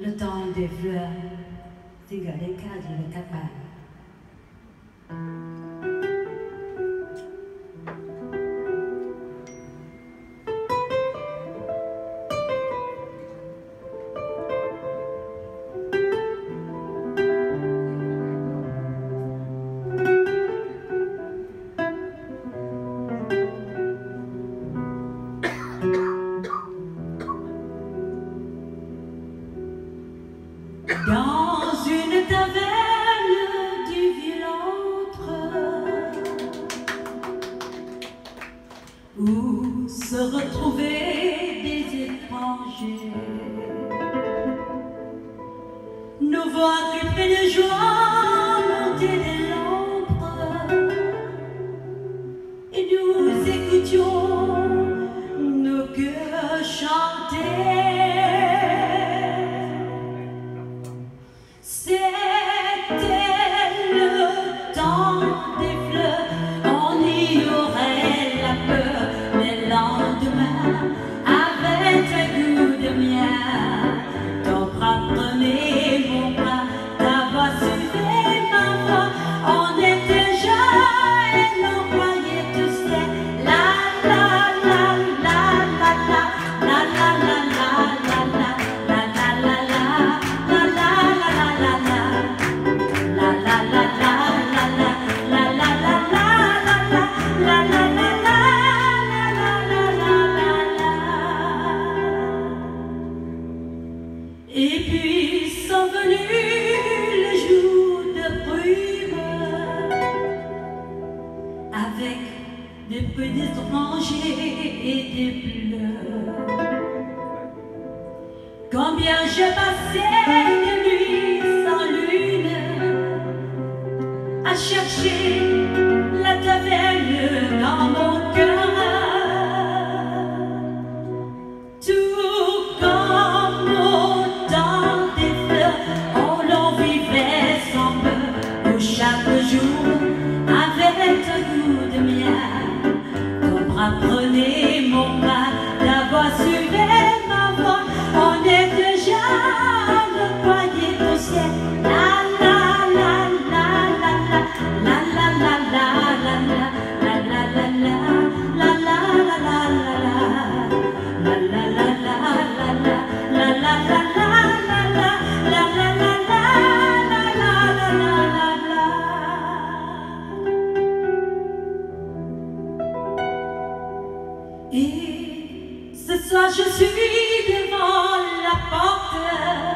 le temps des fleurs, signe les cadres et les. retrouver des étrangers. Nous voir grippés de joie, monter des lampes, et nous écoutions nos cœurs chanter. Et puis sont venus les jours de brume avec des bruits d'étrangers et des pleurs. Combien j'ai passé Et ce soir je suis devant la porte.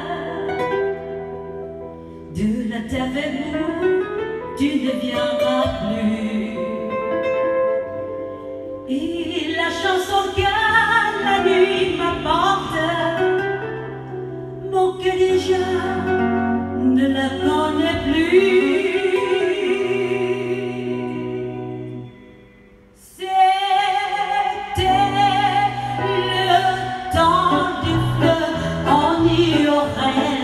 I am.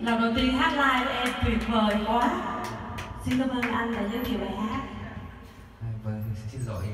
lần đầu tiên hát live em, tuyệt vời quá. Xin cảm ơn anh đã giới thiệu bài hát. Vâng xin lỗi.